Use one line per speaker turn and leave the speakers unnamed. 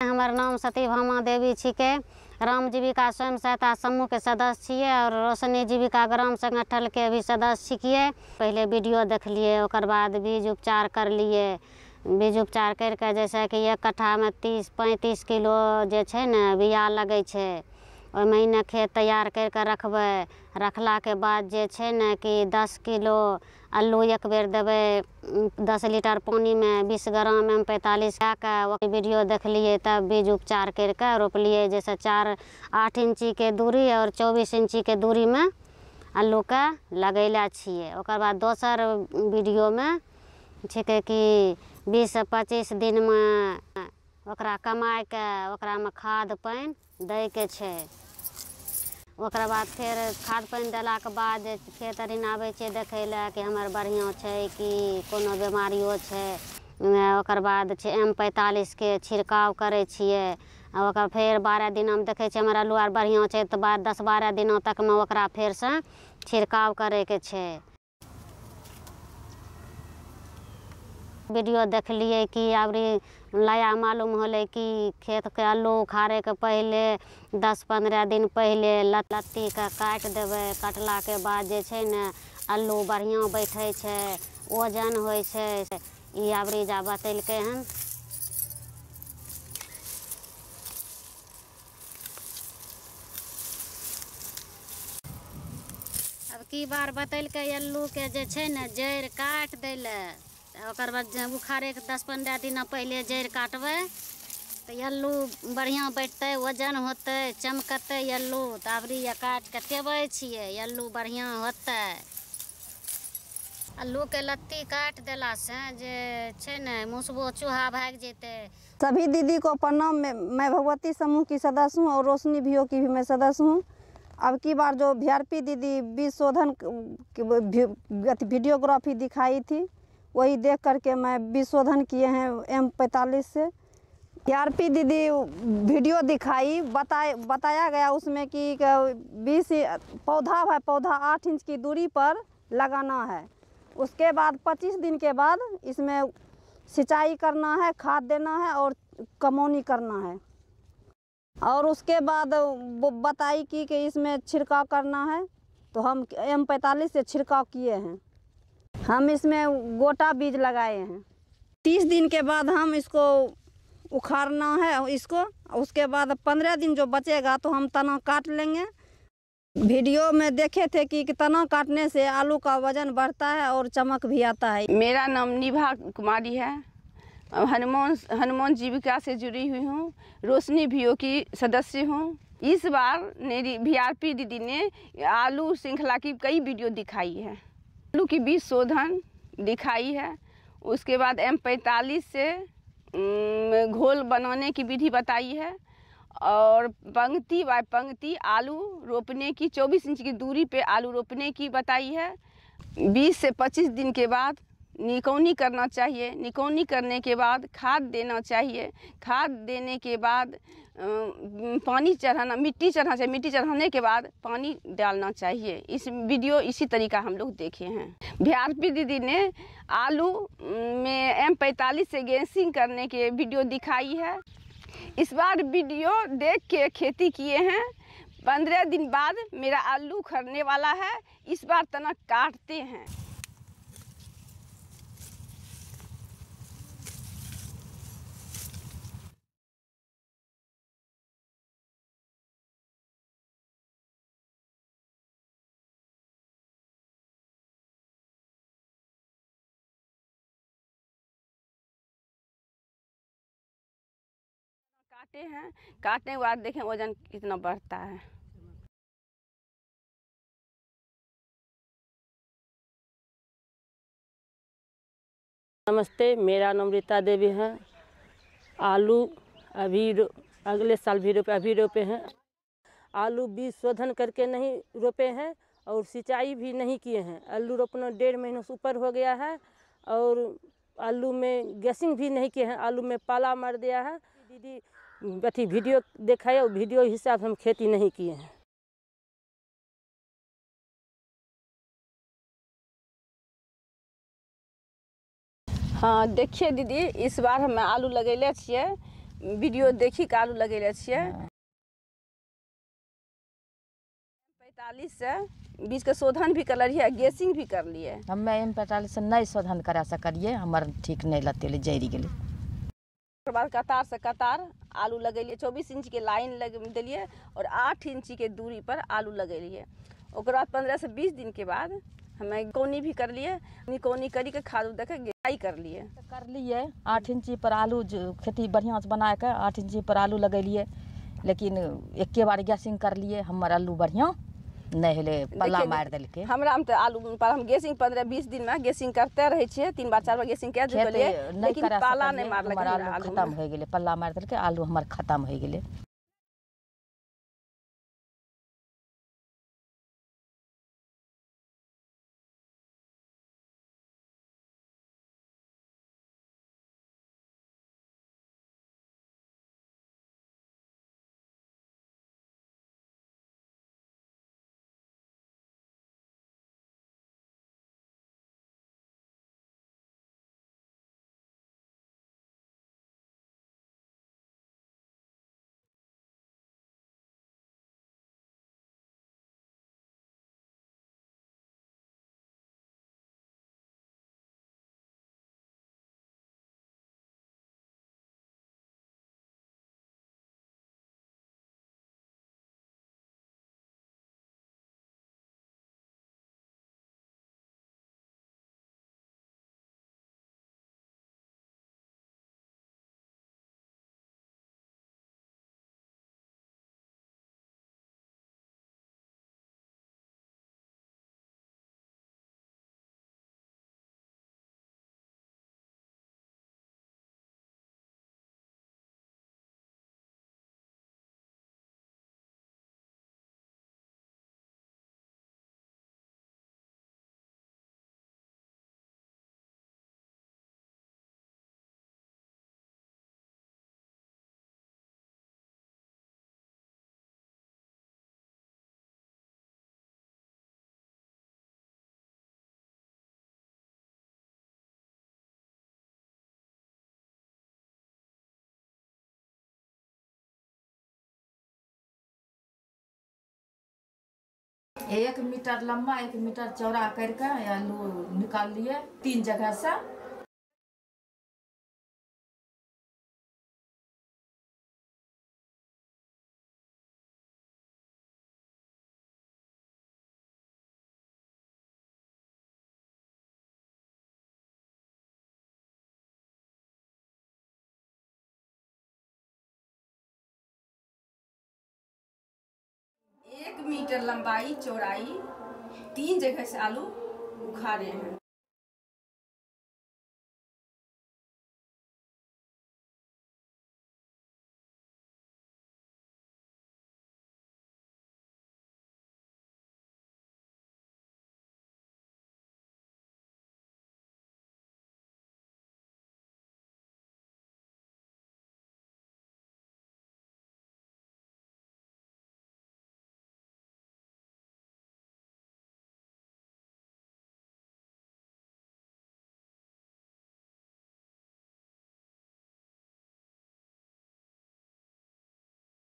हमर नाम सती भामा देवी छिके। राम जीविका स्वयं सहायता समूह के सदस्य छे और रोशनी जीविका ग्राम संगठन के भी सदस्य छिके पहले वीडियो देखलियै, ओकर बाद बीज उपचार कर करलियै। बीज उपचार करके जैसे कि एक कट्ठा में तीस, पैंतीस किलो जे छै बिया लगै ओहि महीने खेत तैयार करि कऽ रखबै। रखलाके बाद जे छै ने कि दस किलो आलू एक बेर देबै। दस लीटर पानिमे, बीस ग्राम एम पैंतालीस कए कऽ ओ वीडियो देखलियै तब बीज उपचार करि कऽ रोपलियै जैसे चार, आठ इंचीके दूरी और चौबीस इंचीके दूरीमे आलूके लगैले छियै। ओकर बाद दोसर वीडियोमे छिकै कि बीस से पच्चीस दिनमे ओकरा कमाइके, ओकरामे खाद पानि दैके छै। ओकरा बाद फेर खाद पानि देलाके बाद खेत अरी आबै छै देखै लए कि हमर बढ़िआँ छै कि कोनो बेमारियो छै। ओकर बाद छै एम पैंतालीसके छिड़काव करै छियै। आ ओकर फेर बारह दिनामे देखै छियै हमर आलू आर बढ़िआँ छै, तऽ बाद दस बारह दिना तकमे ओकरा फेरसँ छिड़काव करैके छै। वीडियो देखलियै कि अबरी नया मालूम होलै कि खेतके आलू उखाड़ैके पहले, दस पंद्रह दिन पहिले लत लत्तीके काटि देबै कटलाके बाद जे छै ने आलू बढ़िआँ बैठै छै वज़न होइ छै, ई अबरी जा बतेलकै हन। अब की बार बतेलकै अल्लूके जे छै ने जड़ि काटि दै लए बाद जे उखाड़ैके दस पंद्रह दिना पहिले जड़ि काटबै, तऽ अल्लू बढ़िआँ बैठतै, वज़न होतै, चमकतै अल्लू तऽ अबरी ये काटि कऽ टेबै छियै अल्लू बढ़िआँ होतै। अल्लूके लत्ती काटि देलासँ जे छै ने, मुसबो चूहा भागि जेतै।
सभी दीदी को प्रणाम मैं भगवती समूह की सदस्य हूँ, और रोशनी भियो की भी मैं सदस्य हूँ। अब की बार जो वीआरपी दीदी बीज शोधन क- क- भी- वीडियोग्राफी दिखाई थी वही देख करके मैं विशोधन किए हैं एम पैंतालीस से। वीआरपी दीदी वीडियो दिखाई बताए बताया गया उसमें कि बीस पौधा है पौधा आठ इंच की दूरी पर लगाना है। उसके बाद पच्चीस दिन के बाद इसमें सिंचाई करना है खाद देना है और कमौनी करना है। और उसके बाद वो बताई कि, कि इसमें छिड़काव करना है तो हम एम पैंतालीस से छिड़काव किए हैं। हम इसमें गोटा बीज लगाए हैं। तीस दिन के बाद हम इसको उखाड़ना है, इसको, उसके बाद पंद्रह दिन जो बचेगा तो हम तना काट लेंगे। वीडियो में देखे थे कि तना काटने से आलू का वज़न बढ़ता है और चमक भी आता है।
मेरा नाम निभा कुमारी है। हनुमान हनुमान जीविका से जुड़ी हुई हूँ, रोशनी भियो की सदस्य हूँ। इस बार मेरी वी दीदी ने आलू श्रृंखला की कई वीडियो दिखाई है। आलू की बीज शोधन दिखाई है। उसके बाद एम पैंतालीस से घोल बनाने की विधि बताई है। और पंक्ति बाय पंक्ति आलू रोपने की 24 इंच की दूरी पे आलू रोपने की बताई है। 20 से 25 दिन के बाद निकौनी करना चाहिए। निकौनी करने के बाद खाद देना चाहिए। खाद देने के बाद पानी चढ़ाना, मिट्टी चढ़ाना चाहिए। मिट्टी चढ़ाने के बाद पानी डालना चाहिए। इस वीडियो इसी तरीका हम लोग देखे हैं। भीआरपी दीदी ने आलू में एम पैंतालीस से गैसिंग करने के वीडियो दिखाई है। इस बार वीडियो देख के खेती किए हैं। पंद्रह दिन बाद मेरा आलू खरने वाला है। इस बार तना काटते हैं। काटे हैं। काटने के बाद देखें वज़न कितना बढ़ता है।
नमस्ते, मेरा नाम रीता देवी है। आलू अभी अगले साल भी रोपे, अभी रोपे हैं। आलू बीज शोधन करके नहीं रोपे हैं और सिंचाई भी नहीं किए हैं। आलू रोपना डेढ़ महीनों से ऊपर हो गया है और आलू में गैसिंग भी नहीं किए हैं। आलू में पाला मार दिया है। दीदी अथी वीडियो दिखाए और वीडियो हिसाब से हम खेती नहीं किए हैं।
हाँ देखिए दीदी इस बार हम आलू लगेले छियै वीडियो देखी के आलू लगेले छियै पैंतालीस से बीज के शोधन भी करलियै गेसिंग भी करलियै
हमें एम पैंतालीस से नहीं शोधन करा सकलिए हमर ठीक नहीं लते जरि गेलै।
ओकर बाद कतार से कतार आलू लगेलियै चौबीस इंच के लाइन लग देलियै और आठ इंची के दूरी पर आलू लगेलिए। ओकर बाद पंद्रह से बीस दिन के बाद हमें कौनी भी करलियै कौनी करी के खाद उद दे के गेराई करलियै
करलिए, आठ इंची पर आलू खेती बढ़िया से बना के आठ इंची पर आलू लगेलिए, लेकिन एके बार गैसिंग करलिए, हमर आलू बढ़िया नहीं हेले पल्ला मार देलकै।
हमरा तो आलू पर हम गेसिंग पंद्रह बीस दिन में गेसिंग करते रहे छियै तीन बार चार बार गेसिंग कए लेकिन पाला मारलकै आलू
खत्म हो गेलै पल्ला मारि देलकै आलू हमर खत्म हो गेलै। एक मीटर लंबा एक मीटर चौड़ा करके आलू निकाल लिए तीन जगह से।
एक मीटर लंबाई चौड़ाई तीन जगह से आलू उखाड़े हैं।